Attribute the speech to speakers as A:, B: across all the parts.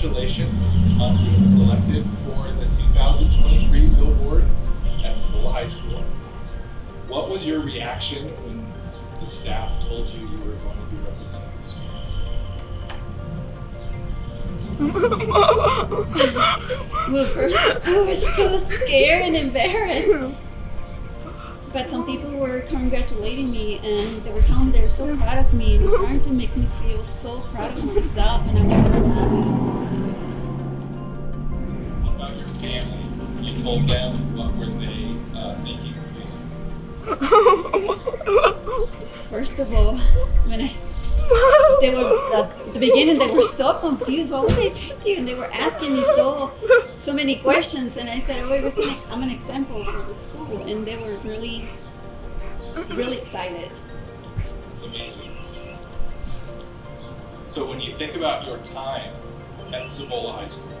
A: congratulations on being selected for the 2023 Billboard at Cibola High School. What was your reaction when the staff told you you were going to be representing the school?
B: well, first I was so scared and embarrassed. But some people were congratulating me and they were telling me they were so proud of me and it starting to make me feel so proud of myself and I was so happy.
A: Your family? You told them what were they uh, thinking or feeling?
B: First of all, when I they were at the beginning they were so confused. What was they thinking? They were asking me so so many questions. And i said oh an i'm an example for the school. And they were really really excited.
A: It's amazing. So when you think about your time at Cibola High School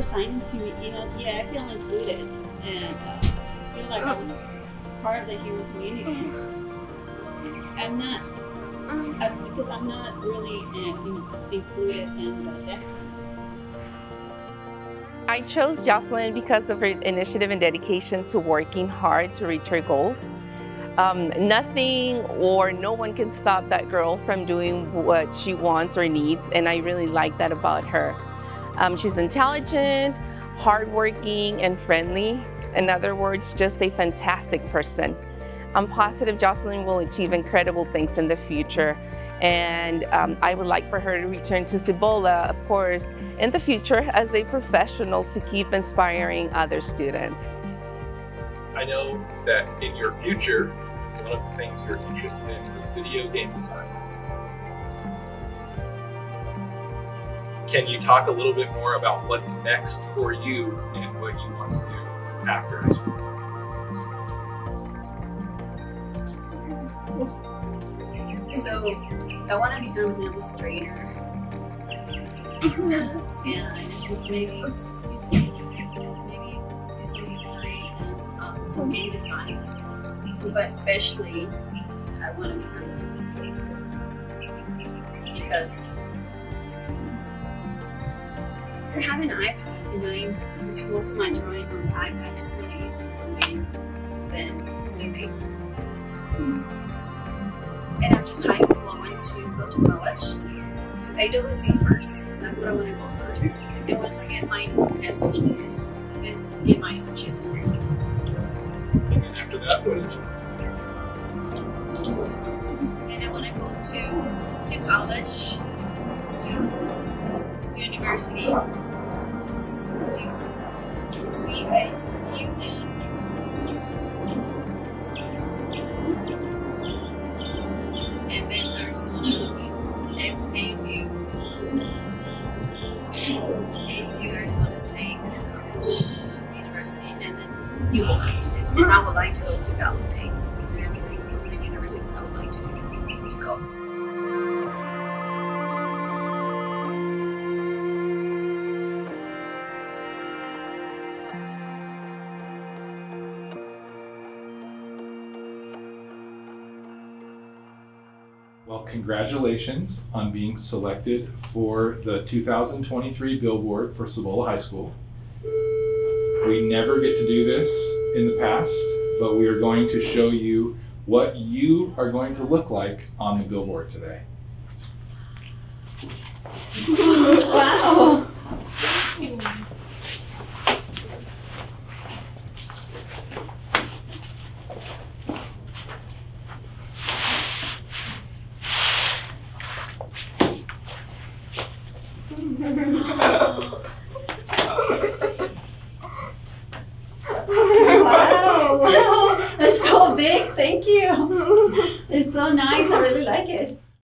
B: signing to me, you know, yeah, I feel included and uh, feel like I'm part of the human community. I'm not, uh, because I'm not really uh, in, included in the
C: I chose Yoselin because of her initiative and dedication to working hard to reach her goals. Um, nothing or no one can stop that girl from doing what she wants or needs, and I really like that about her. Um, she's intelligent, hardworking, and friendly. In other words, just a fantastic person. I'm positive Yoselin will achieve incredible things in the future. And um, I would like for her to return to Cibola, of course, in the future as a professional to keep inspiring other students.
A: I know that in your future, one of the things you're interested in is video game design. Can you talk a little bit more about what's next for you and what you want to do after high school?
B: So, I want to become an illustrator. and maybe maybe do some history and um, some game designs. But especially, I want to become an illustrator because so I have an iPad and I do most of my drawing on the iPad. It's really easy for me than maybe. And after high school, I went to go to college to AWC first. That's what I want to go first. And once I get my associate, then get my associate's degree.
A: And after that, what did you?
B: And I want to go to to college, to to university. And then you would like to do. And I would like to go to Gallaudet because these community universities I would like to, to go.
A: Well, congratulations on being selected for the 2023 Billboard for Cibola High School. We never get to do this in the past, but we are going to show you what you are going to look like on the billboard today.
B: Wow, it's so big. Thank you. It's so nice. I really like it.